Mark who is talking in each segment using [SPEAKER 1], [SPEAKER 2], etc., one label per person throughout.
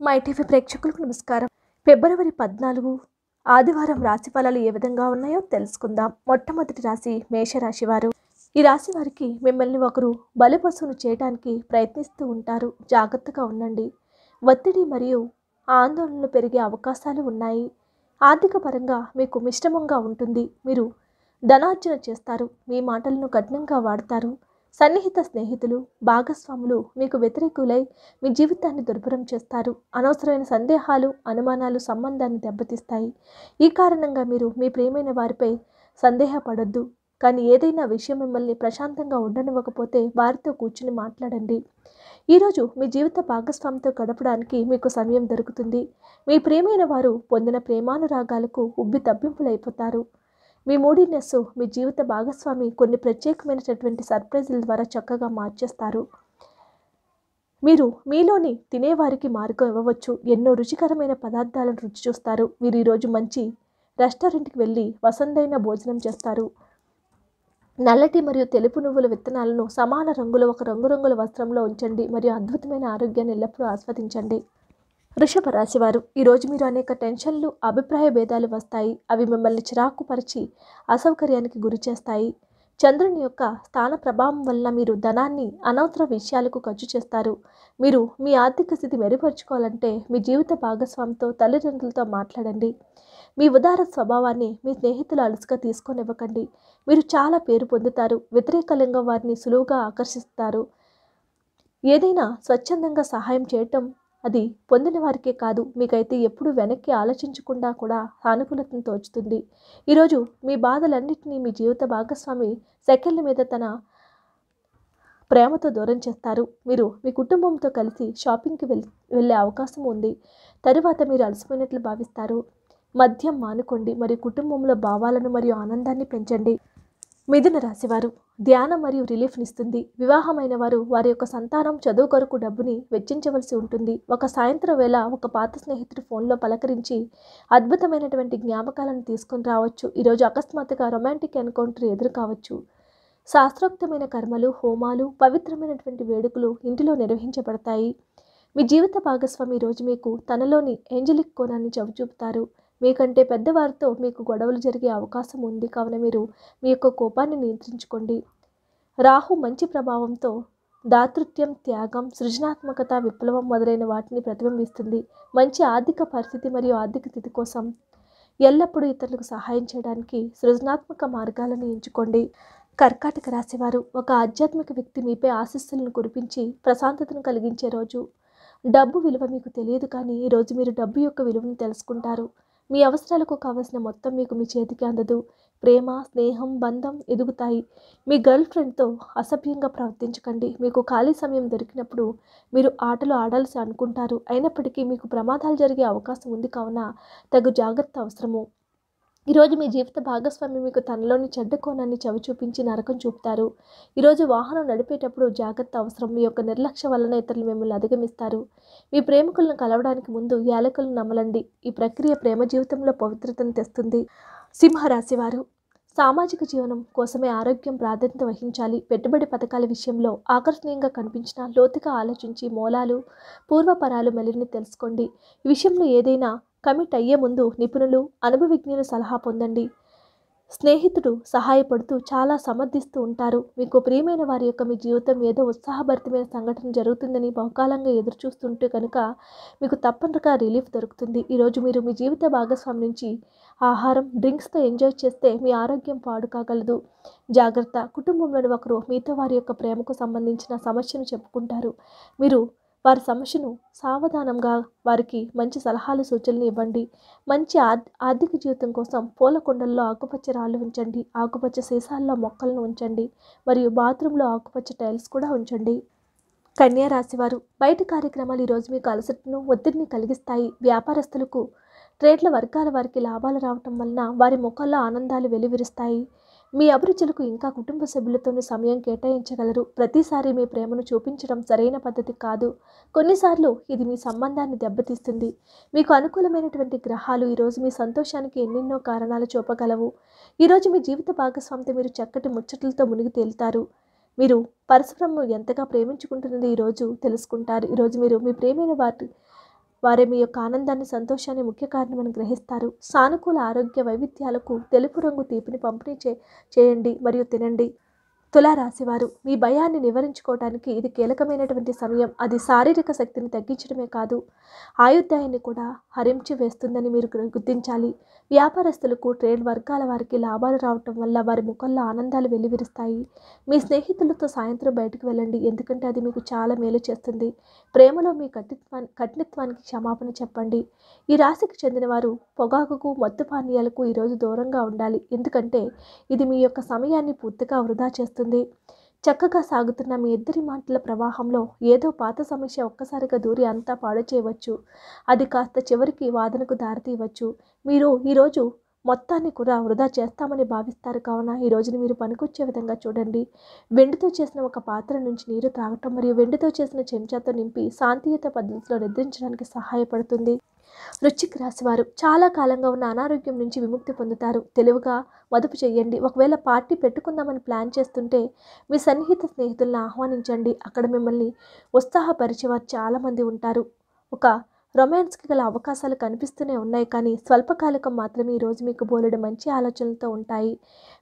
[SPEAKER 1] My TV ప్రేక్షకులకు నమస్కారం. ఫిబ్రవరి పద్నాలుగు ఆదివారం రాశి ఫలాలు ఏ విధంగా ఉన్నాయో తెలుసుకుందాం. మొట్టమొదటి రాశి మేషరాశి వారు. ఈ రాశి వారికి మిమ్మల్ని ఒకరు బలిపశువును చేయడానికి ప్రయత్నిస్తూ ఉంటారు. జాగ్రత్తగా ఉండండి. ఒత్తిడి మరియు ఆందోళనలు పెరిగే అవకాశాలు ఉన్నాయి. ఆర్థిక పరంగా మీకు మిశ్రమంగా ఉంటుంది. మీరు ధనార్జన చేస్తారు. మీ మాటలను కఠినంగా వాడతారు. సన్నిహిత స్నేహితులు భాగస్వాములు మీకు వ్యతిరేకులై మీ జీవితాన్ని దుర్భరం చేస్తారు. అనవసరమైన సందేహాలు అనుమానాలు సంబంధాన్ని దెబ్బతీస్తాయి. ఈ కారణంగా మీరు మీ ప్రియమైన వారిపై సందేహపడొద్దు. కానీ ఏదైనా విషయం మిమ్మల్ని ప్రశాంతంగా ఉండనివ్వకపోతే వారితో కూర్చుని మాట్లాడండి. ఈరోజు మీ జీవిత భాగస్వామితో గడపడానికి మీకు సమయం దొరుకుతుంది. మీ ప్రియమైన వారు పొందిన ప్రేమానురాగాలకు ఉబ్బి తప్పింపులైపోతారు మీ మూడినెస్ మీ జీవిత భాగస్వామి కొన్ని ప్రత్యేకమైనటువంటి సర్ప్రైజుల ద్వారా చక్కగా మార్చేస్తారు. మీరు మీలోని తినేవారికి మార్గం ఇవ్వవచ్చు. ఎన్నో రుచికరమైన పదార్థాలను రుచి చూస్తారు. మీరు ఈరోజు మంచి రెస్టారెంట్కి వెళ్ళి వసంతైన భోజనం చేస్తారు. నల్లటి మరియు తెలుపు నువ్వుల విత్తనాలను సమాన రంగులో ఒక రంగురంగుల వస్త్రంలో ఉంచండి. మరియు అద్భుతమైన ఆరోగ్యాన్ని ఎల్లప్పుడూ ఆస్వాదించండి. వృషభ రాశివారు. ఈరోజు మీరు అనేక టెన్షన్లు అభిప్రాయ భేదాలు వస్తాయి. అవి మిమ్మల్ని చిరాకు పరిచి అసౌకర్యానికి గురి చేస్తాయి. చంద్రుని యొక్క స్థాన ప్రభావం వలన మీరు ధనాన్ని అనవసర విషయాలకు ఖర్చు చేస్తారు. మీరు మీ ఆర్థిక స్థితి మెరుగుపరుచుకోవాలంటే మీ జీవిత భాగస్వామితో తల్లిదండ్రులతో మాట్లాడండి. మీ ఉదార స్వభావాన్ని మీ స్నేహితులు అలసుగా తీసుకొనివ్వకండి. మీరు చాలా పేరు పొందుతారు. వ్యతిరేకలంగా వారిని సులువుగా ఆకర్షిస్తారు. ఏదైనా స్వచ్ఛందంగా సహాయం చేయటం అది పొందిన వారికే కాదు. మీకైతే ఎప్పుడు వెనక్కి ఆలోచించకుండా కూడా సానుకూలతను తోచుతుంది. ఈరోజు మీ బాధలన్నింటినీ మీ జీవిత భాగస్వామి సెకండ్ల మీద తన ప్రేమతో దూరం చేస్తారు. మీరు మీ కుటుంబంతో కలిసి షాపింగ్కి వెళ్ వెళ్ళే అవకాశం ఉంది. తరువాత మీరు అలసిపోయినట్లు భావిస్తారు. మద్యం మానుకోండి. మరియు కుటుంబంలో భావాలను మరియు ఆనందాన్ని పెంచండి. మిథున రాశివారు ధ్యానం మరియు రిలీఫ్నిస్తుంది వివాహమైన వారు వారి యొక్క సంతానం చదువు కొరకు డబ్బుని వెచ్చించవలసి ఉంటుంది. ఒక సాయంత్రం వేళ ఒక పాత స్నేహితుడు ఫోన్లో పలకరించి అద్భుతమైనటువంటి జ్ఞాపకాలను తీసుకొని రావచ్చు. ఈరోజు అకస్మాత్తుగా రొమాంటిక్ ఎన్కౌంటర్ ఎదురు కావచ్చు. శాస్త్రోక్తమైన కర్మలు హోమాలు పవిత్రమైనటువంటి వేడుకలు ఇంటిలో నిర్వహించబడతాయి. మీ జీవిత భాగస్వామి రోజు మీకు తనలోని ఏంజలిక్ కోణాన్ని చవిచూపుతారు. మీకంటే పెద్దవారితో మీకు గొడవలు జరిగే అవకాశం ఉంది. కావున మీరు మీ యొక్క కోపాన్ని నియంత్రించుకోండి. రాహు మంచి ప్రభావంతో దాతృత్యం త్యాగం సృజనాత్మకత విప్లవం మొదలైన వాటిని ప్రతిబింబిస్తుంది. మంచి ఆర్థిక పరిస్థితి మరియు ఆర్థిక స్థితి కోసం ఎల్లప్పుడూ ఇతరులకు సహాయం చేయడానికి సృజనాత్మక మార్గాలను ఎంచుకోండి. కర్కాటక రాశివారు ఒక ఆధ్యాత్మిక వ్యక్తి మీపై ఆశస్సులను కురిపించి ప్రశాంతతను కలిగించే రోజు. డబ్బు విలువ మీకు తెలియదు కానీ ఈరోజు మీరు డబ్బు యొక్క విలువను తెలుసుకుంటారు. మీ అవసరాలకు కావలసిన మొత్తం మీకు మీ చేతికి అందదు. ప్రేమ స్నేహం బంధం ఎదుగుతాయి. మీ గర్ల్ ఫ్రెండ్తో అసభ్యంగా ప్రవర్తించకండి. మీకు ఖాళీ సమయం దొరికినప్పుడు మీరు ఆటలు ఆడాల్సి అనుకుంటారు. అయినప్పటికీ మీకు ప్రమాదాలు జరిగే అవకాశం ఉంది కావున తగు జాగ్రత్త అవసరము. ఈరోజు మీ జీవిత భాగస్వామి మీకు తనలోని చెడ్డ కోణాన్ని చవి చూపించి నరకం చూపుతారు. ఈరోజు వాహనం నడిపేటప్పుడు జాగ్రత్త అవసరం. మీ యొక్క నిర్లక్ష్య వలన ఇతరులు మిమ్మల్ని అధిగమిస్తారు. మీ ప్రేమికులను కలవడానికి ముందు యాలకులను నమలండి. ఈ ప్రక్రియ ప్రేమ జీవితంలో పవిత్రతను తెస్తుంది. సింహరాశి వారు సామాజిక జీవనం కోసమే ఆరోగ్యం ప్రాధాన్యత వహించాలి. పెట్టుబడి పథకాల విషయంలో ఆకర్షణీయంగా కనిపించిన లోతుగా ఆలోచించి మూలాలు పూర్వపరాలు మెలిని తెలుసుకోండి. ఈ విషయంలో ఏదైనా కమిట్ అయ్యే ముందు నిపుణులు అనుభవజ్ఞుల సలహా పొందండి. స్నేహితుడు సహాయపడుతూ చాలా సమర్థిస్తూ ఉంటారు. మీకు ప్రియమైన వారి యొక్క మీ జీవితం ఏదో ఉత్సాహభరితమైన సంఘటన జరుగుతుందని బహుకాలంగా ఎదురుచూస్తుంటే కనుక మీకు తప్పనిసరిగా రిలీఫ్ దొరుకుతుంది. ఈరోజు మీరు మీ జీవిత భాగస్వామి నుంచి ఆహారం డ్రింక్స్తో ఎంజాయ్ చేస్తే మీ ఆరోగ్యం పాడు కాగలదు. జాగ్రత్త! కుటుంబంలోని ఒకరు మీతో వారి యొక్క ప్రేమకు సంబంధించిన సమస్యను చెప్పుకుంటారు. మీరు వారి సమస్యను సావధానంగా వారికి మంచి సలహాలు సూచనలు ఇవ్వండి. మంచి ఆర్థిక జీవితం కోసం పూల కుండల్లో ఆకుపచ్చ రాళ్ళు ఉంచండి. ఆకుపచ్చ సీసాల్లో మొక్కలను ఉంచండి. మరియు బాత్రూంలో ఆకుపచ్చ టైల్స్ కూడా ఉంచండి. కన్యా రాశివారు బయట కార్యక్రమాలు ఈరోజు మీకు అలసటను ఒత్తిడిని కలిగిస్తాయి. వ్యాపారస్తులకు ట్రేడ్ల వర్గాల వారికి లాభాలు రావటం వలన వారి ముఖాల్లో ఆనందాలు వెలువరిస్తాయి. మీ అభిరుచులకు ఇంకా కుటుంబ సభ్యులతోనూ సమయం కేటాయించగలరు. ప్రతిసారి మీ ప్రేమను చూపించడం సరైన పద్ధతి కాదు. కొన్నిసార్లు ఇది మీ సంబంధాన్ని దెబ్బతీస్తుంది. మీకు అనుకూలమైనటువంటి గ్రహాలు ఈరోజు మీ సంతోషానికి ఎన్నెన్నో కారణాలు చూపగలవు. ఈరోజు మీ జీవిత భాగస్వామితో మీరు చక్కటి ముచ్చట్లతో మునిగి తేలుతారు. మీరు పరస్పరము ఎంతగా ప్రేమించుకుంటున్నది ఈరోజు తెలుసుకుంటారు. ఈరోజు మీరు మీ ప్రేమైన వారి వారే మీ యొక్క ఆనందాన్ని సంతోషాన్ని ముఖ్య కారణమని గ్రహిస్తారు. సానుకూల ఆరోగ్య వైవిధ్యాలకు తెలుపు రంగు తీపిని పంపిణీ చే చేయండి మరియు తినండి. తులారాశివారు మీ భయాన్ని నివారించుకోవడానికి ఇది కీలకమైనటువంటి సమయం. అది శారీరక శక్తిని తగ్గించడమే కాదు ఆయుర్దాయాన్ని కూడా హరించి వేస్తుందని మీరు గు- గుర్తించాలి. వ్యాపారస్తులకు ట్రేడ్ వర్గాల వారికి లాభాలు రావటం వల్ల వారి ముఖంలో ఆనందాలు వెల్లివిరుస్తాయి. మీ స్నేహితులతో సాయంత్రం బయటకు వెళ్ళండి. ఎందుకంటే అది మీకు చాలా మేలు చేస్తుంది. ప్రేమలో మీ కఠిత్వాన్ని కఠినత్వానికి క్షమాపణ చెప్పండి. ఈ రాశికి చెందినవారు పొగాకుకు మత్తు పానీయాలకు ఈరోజు దూరంగా ఉండాలి. ఎందుకంటే ఇది మీ యొక్క సమయాన్ని పూర్తిగా వృధా చేస్తుంది. చక్కగా సాగుతున్న మీ ఇద్దరి మాటల ప్రవాహంలో ఏదో పాత సమస్య ఒక్కసారిగా దూరి అంతా పాడు చేయవచ్చు. అది కాస్త చివరికి వాదనకు దారితీయవచ్చు. మీరు ఈరోజు మొత్తాన్ని కూడా వృధా చేస్తామని భావిస్తారు. కావున ఈ రోజుని మీరు పనికొచ్చే విధంగా చూడండి. వెండితో చేసిన ఒక పాత్ర నుంచి నీరు త్రాగటం మరియు వెండితో చేసిన చెంచాతో నింపి శాంతియుత పద్ధతిలో నిద్రించడానికి సహాయపడుతుంది. వృశ్చిక రాశి వారు చాలా కాలంగా ఉన్న అనారోగ్యం నుంచి విముక్తి పొందుతారు. తెలివిగా మదుపు చేయండి. ఒకవేళ పార్టీ పెట్టుకుందామని ప్లాన్ చేస్తుంటే మీ సన్నిహిత స్నేహితులను ఆహ్వానించండి. అక్కడ మిమ్మల్ని ఉత్సాహపరిచేవారు చాలామంది ఉంటారు. ఒక రొమాన్స్కి గల అవకాశాలు కనిపిస్తూనే ఉన్నాయి కానీ స్వల్పకాలికం మాత్రమే ఈరోజు మీకు బోలెడు మంచి ఆలోచనలతో ఉంటాయి.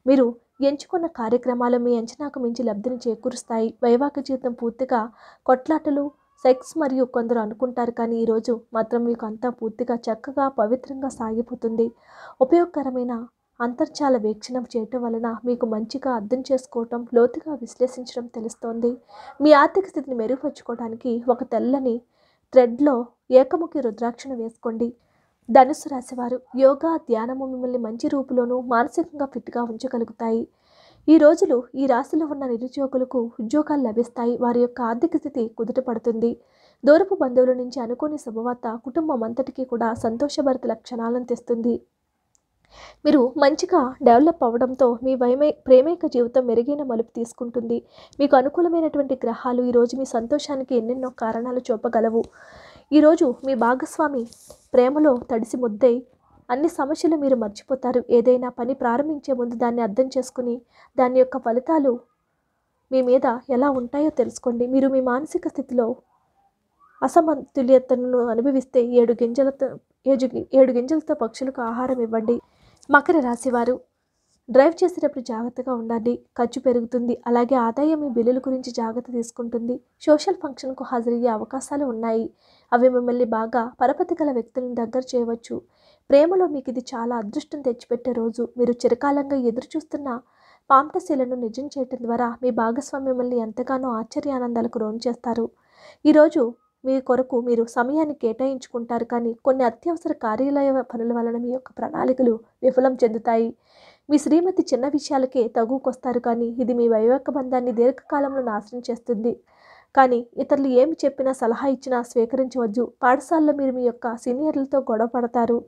[SPEAKER 1] మీరు ఎంచుకున్న కార్యక్రమాలు మీ అంచనాకు మించి లబ్ధిని చేకూరుస్తాయి. వైవాహిక జీవితం పూర్తిగా కొట్లాటలు సెక్స్ మరియు కొందరు అనుకుంటారు కానీ ఈరోజు మాత్రం మీకు అంతా పూర్తిగా చక్కగా పవిత్రంగా సాగిపోతుంది. ఉపయోగకరమైన అంతర్జాల వీక్షణం చేయటం వలన మీకు మంచిగా అర్థం చేసుకోవటం లోతుగా విశ్లేషించడం తెలుస్తోంది. మీ ఆర్థిక స్థితిని మెరుగుపరుచుకోవడానికి ఒక తెల్లని థ్రెడ్లో ఏకముఖి రుద్రాక్షను వేసుకోండి. ధనుసు రాశివారు యోగా ధ్యానము మిమ్మల్ని మంచి రూపులోనూ మానసికంగా ఫిట్గా ఉంచగలుగుతాయి. ఈ రోజులు ఈ రాశిలో ఉన్న నిరుద్యోగులకు ఉద్యోగాలు లభిస్తాయి. వారి యొక్క ఆర్థిక స్థితి కుదుటపడుతుంది దూరపు బంధువుల నుంచి అనుకోని శుభవార్త కుటుంబం అంతటికీ కూడా సంతోషభరిత లక్షణాలను తెస్తుంది. మీరు మంచిగా డెవలప్ అవ్వడంతో మీ వైమే ప్రేమేక జీవితం మెరుగైన మలుపు తీసుకుంటుంది. మీకు అనుకూలమైనటువంటి గ్రహాలు ఈరోజు మీ సంతోషానికి ఎన్నెన్నో కారణాలు చూపగలవు. ఈరోజు మీ భాగస్వామి ప్రేమలో తడిసి ముద్దై అన్ని సమస్యలు మీరు మర్చిపోతారు. ఏదైనా పని ప్రారంభించే ముందు దాన్ని అర్థం చేసుకుని దాని యొక్క ఫలితాలు మీ మీద ఎలా ఉంటాయో తెలుసుకోండి. మీరు మీ మానసిక స్థితిలో అసమతుల్యతను అనుభవిస్తే ఏడు గింజలతో ఏడు ఏడు గింజలతో పక్షులకు ఆహారం ఇవ్వండి. మకర రాశివారు. డ్రైవ్ చేసేటప్పుడు జాగ్రత్తగా ఉండండి. ఖర్చు పెరుగుతుంది. అలాగే ఆదాయం మీ బిల్లుల గురించి జాగ్రత్త తీసుకుంటుంది. సోషల్ ఫంక్షన్కు హాజరయ్యే అవకాశాలు ఉన్నాయి. అవి మిమ్మల్ని బాగా పరపతి గల వ్యక్తులను దగ్గర చేయవచ్చు. ప్రేమలో మీకు ఇది చాలా అదృష్టం తెచ్చిపెట్టే రోజు. మీరు చిరకాలంగా ఎదురు చూస్తున్న పాంటశీలను నిజం చేయటం ద్వారా మీ భాగస్వామి మిమ్మల్ని ఎంతగానో ఆశ్చర్యానందాలకు రోన్ చేస్తారు. ఈరోజు మీ కొరకు మీరు సమయాన్ని కేటాయించుకుంటారు. కానీ కొన్ని అత్యవసర కార్యాలయ పనుల వలన మీ యొక్క ప్రణాళికలు విఫలం చెందుతాయి. మీ శ్రీమతి చిన్న విషయాలకే తగుకొస్తారు. కానీ ఇది మీ వైవాహిక బంధాన్ని దీర్ఘకాలంలో నాశనం చేస్తుంది. కానీ ఇతరులు ఏమి చెప్పినా సలహా ఇచ్చినా స్వీకరించవద్దు. పాఠశాలలో మీరు మీ యొక్క సీనియర్లతో గొడవ పడతారు.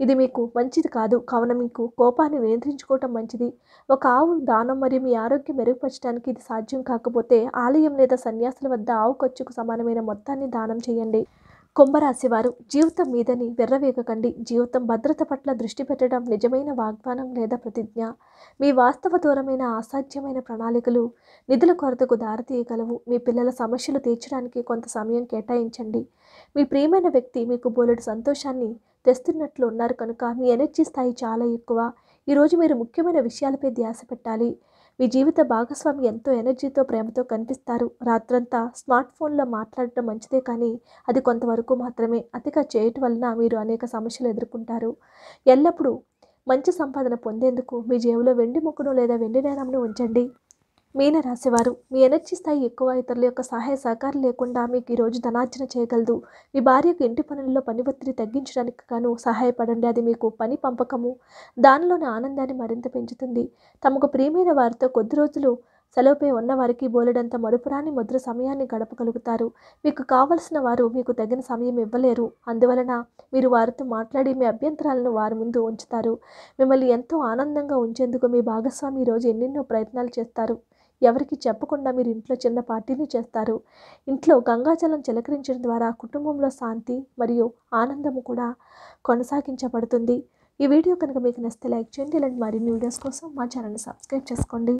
[SPEAKER 1] ఇది మీకు మంచిది కాదు. కావున మీకు కోపాన్ని నియంత్రించుకోవటం మంచిది. ఒక ఆవు దానం మరియు మీ ఆరోగ్యం మెరుగుపరచడానికి ఇది సాధ్యం కాకపోతే ఆలయం లేదా సన్యాసుల వద్ద ఆవు ఖర్చుకు సమానమైన మొత్తాన్ని దానం చేయండి. కుంభరాశివారు జీవితం మీదని వెర్రవేగకండి. జీవితం భద్రత పట్ల దృష్టి పెట్టడం నిజమైన వాగ్దానం లేదా ప్రతిజ్ఞ? మీ వాస్తవ దూరమైన అసాధ్యమైన ప్రణాళికలు నిధుల కొరతకు దారితీయగలవు మీ పిల్లల సమస్యలు తీర్చడానికి కొంత సమయం కేటాయించండి. మీ ప్రియమైన వ్యక్తి మీకు బోలెడు సంతోషాన్ని తెస్తున్నట్లు ఉన్నారు కనుక మీ ఎనర్జీ స్థాయి చాలా ఎక్కువ. ఈరోజు మీరు ముఖ్యమైన విషయాలపై ధ్యాస పెట్టాలి. మీ జీవిత భాగస్వామి ఎంతో ఎనర్జీతో ప్రేమతో కనిపిస్తారు. రాత్రంతా స్మార్ట్ ఫోన్లో మాట్లాడటం మంచిదే కానీ అది కొంతవరకు మాత్రమే అతిగా చేయటం వలన మీరు అనేక సమస్యలు ఎదుర్కొంటారు. ఎల్లప్పుడూ మంచి సంపాదన పొందేందుకు మీ జేబులో వెండి ముక్కును లేదా వెండి నేరంను ఉంచండి. మీనరాశివారు మీ ఎనర్జీ స్థాయి ఎక్కువ ఇతరుల యొక్క సహాయ సహకారం లేకుండా మీకు ఈరోజు ధనార్జన చేయగలదు. మీ భార్యకు ఇంటి పనుల్లో పని ఒత్తిడి తగ్గించడానికి గాను సహాయపడండి. అది మీకు పని పంపకము దానిలోని ఆనందాన్ని మరింత పెంచుతుంది. తమకు ప్రియమైన వారితో కొద్ది రోజులు సెలవుపై ఉన్నవారికి బోలెడంత మరుపురాని మధుర సమయాన్ని గడపగలుగుతారు. మీకు కావలసిన వారు మీకు తగిన సమయం ఇవ్వలేరు. అందువలన మీరు వారితో మాట్లాడి మీ అభ్యంతరాలను వారి ముందు ఉంచుతారు. మిమ్మల్ని ఎంతో ఆనందంగా ఉంచేందుకు మీ భాగస్వామి ఈరోజు ఎన్నెన్నో ప్రయత్నాలు చేస్తారు. ఎవరికి చెప్పకుండా మీరు ఇంట్లో చిన్న పార్టీని చేస్తారు. ఇంట్లో గంగాజలం చిలకరించడం ద్వారా కుటుంబంలో శాంతి మరియు ఆనందము కూడా కొనసాగించబడుతుంది. ఈ వీడియో కనుక మీకు నచ్చితే లైక్ చేయండి. ఇలాంటి మరిన్ని వీడియోస్ కోసం మా ఛానల్ని సబ్స్క్రైబ్ చేసుకోండి.